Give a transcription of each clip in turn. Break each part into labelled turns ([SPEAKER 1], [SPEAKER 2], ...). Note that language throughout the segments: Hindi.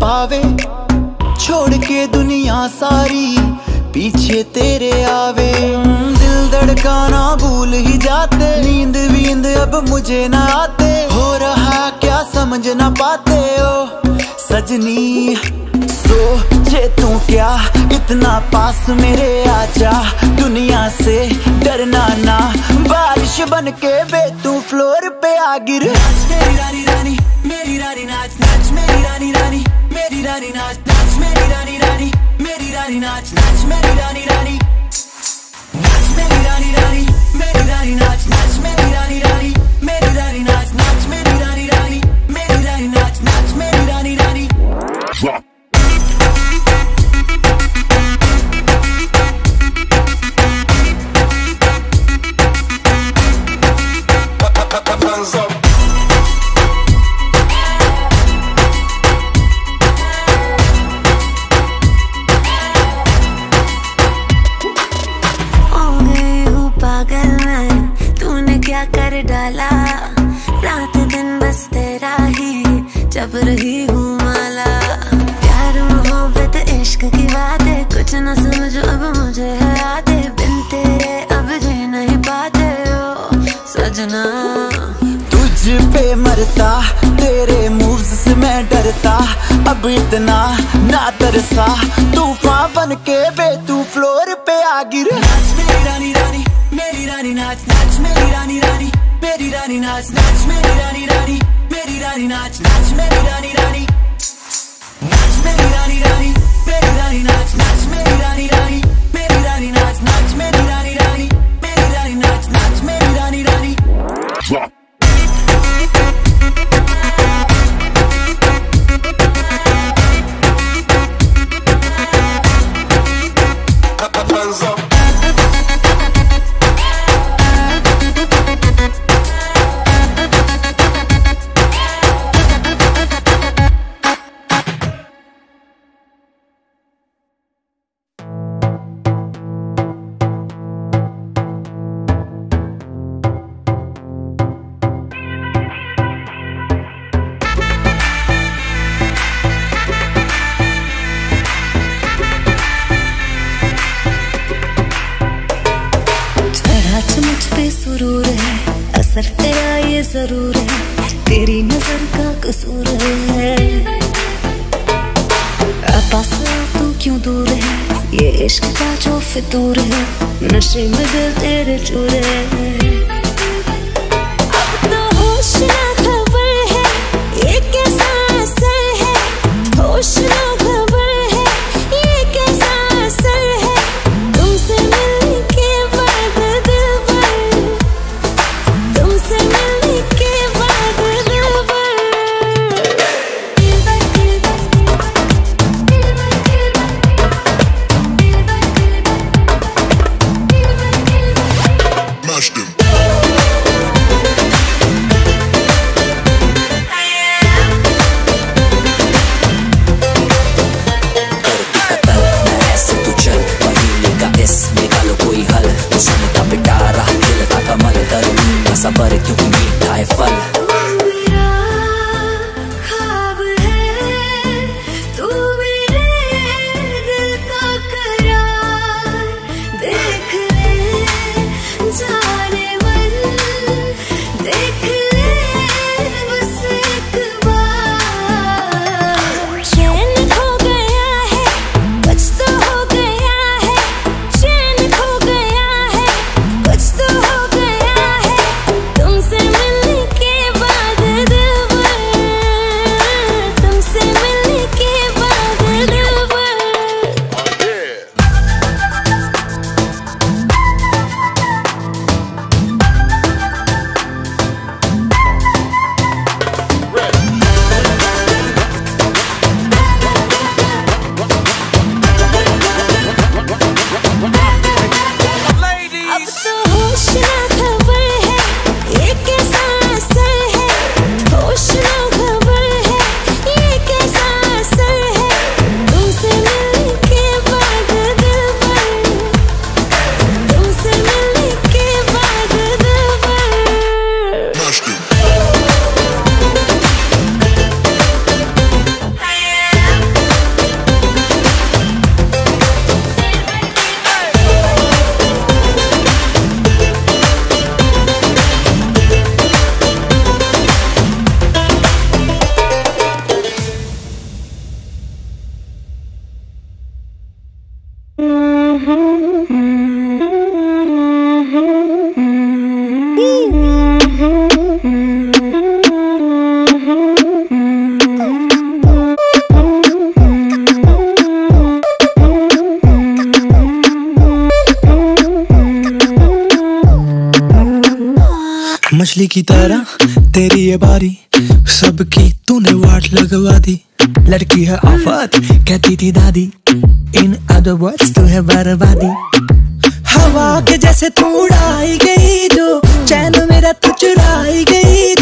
[SPEAKER 1] पावे छोड़ के दुनिया सारी, पीछे तेरे आवे। दिल धड़काना भूल ही जाते, नींद वींद अब मुझे ना आते। हो रहा क्या समझ ना पाते हो सजनी सो जे तू क्या? इतना पास मेरे आजा, दुनिया से डरना ना। बारिश बन के बे तू फ्लोर पे आ गिर।
[SPEAKER 2] मेरी रानी रानी, मेरी रानी नाच नाच, मेरी रानी रानी। रानी नाच नाच मेरी रानी रानी मेरी रानी नाच नाच मेरी रानी रानी नाच मेरी रानी रानी मेरी रानी नाच नाच मेरी रानी रानी मेरी रानी नाच नाच मेरी रानी रानी मेरी रानी नाच नाच मेरी रानी रानी
[SPEAKER 3] tú करा तेरी ये
[SPEAKER 4] बारी, सबकी तूने वाट लगवा दी। लड़की है आफत, कहती थी दादी, इन अदर वर्ड्स तू है बर्बादी। हवा के जैसे तू उड़ाई गई जो, चैन मेरा तो चुराई गई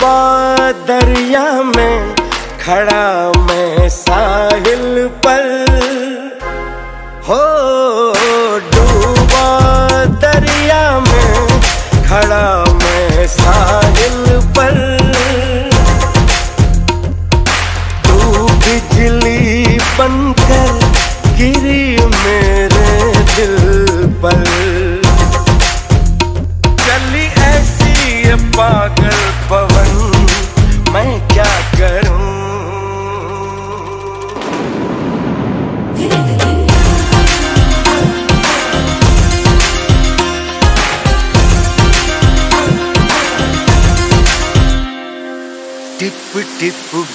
[SPEAKER 5] हुआ दरिया में खड़ा मैं साहिल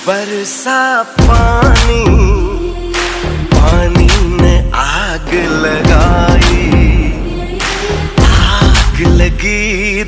[SPEAKER 5] बरसा पानी पानी ने आग लगाई। आग लगी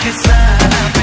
[SPEAKER 6] kiss up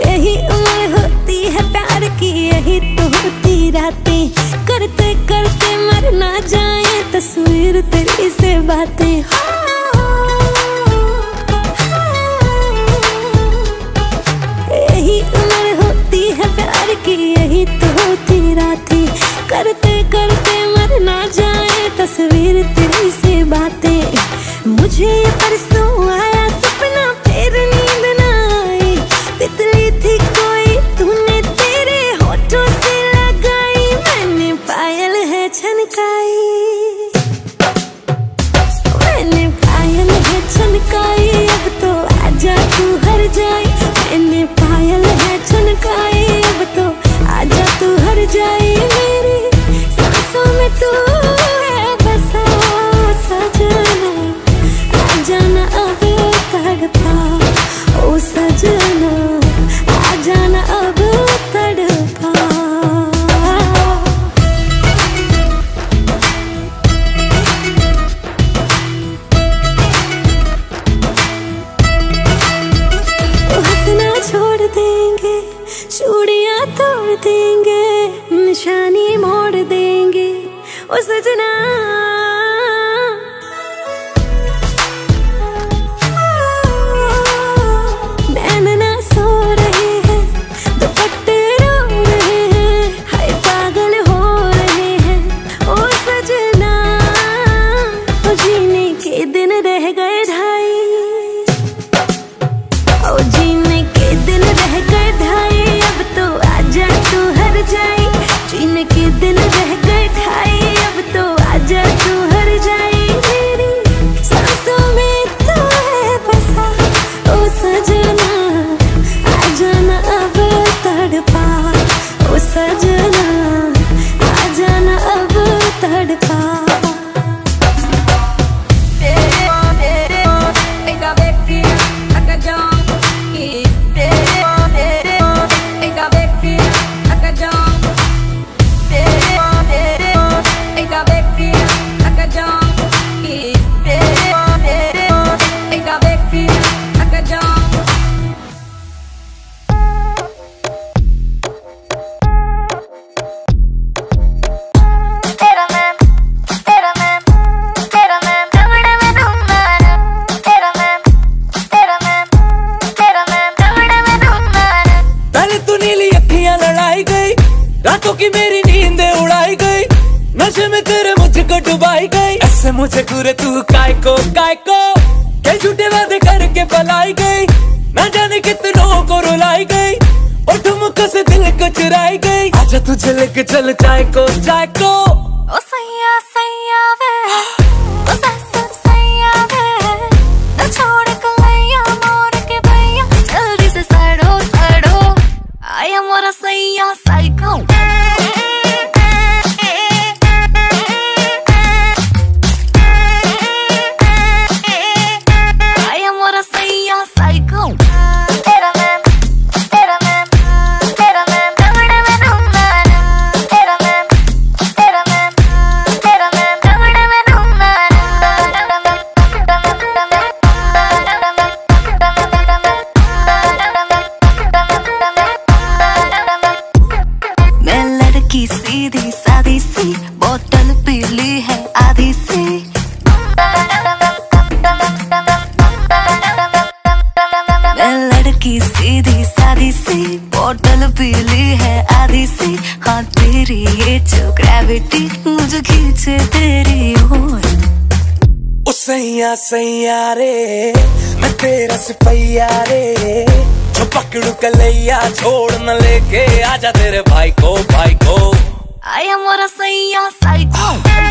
[SPEAKER 7] यही उम्र होती है प्यार की, यही तो होती रातें। करते करते मर ना जाए तस्वीर तेरी से बातें। यही उम्र होती है प्यार की, यही तो होती रातें। करते करते मर ना जाए तस्वीर तेरी से बातें। मुझे परसों
[SPEAKER 3] आए कलैया
[SPEAKER 8] छोड़ न लेके आजा तेरे भाई को भाई को।
[SPEAKER 3] आया मोरा सैया साइको I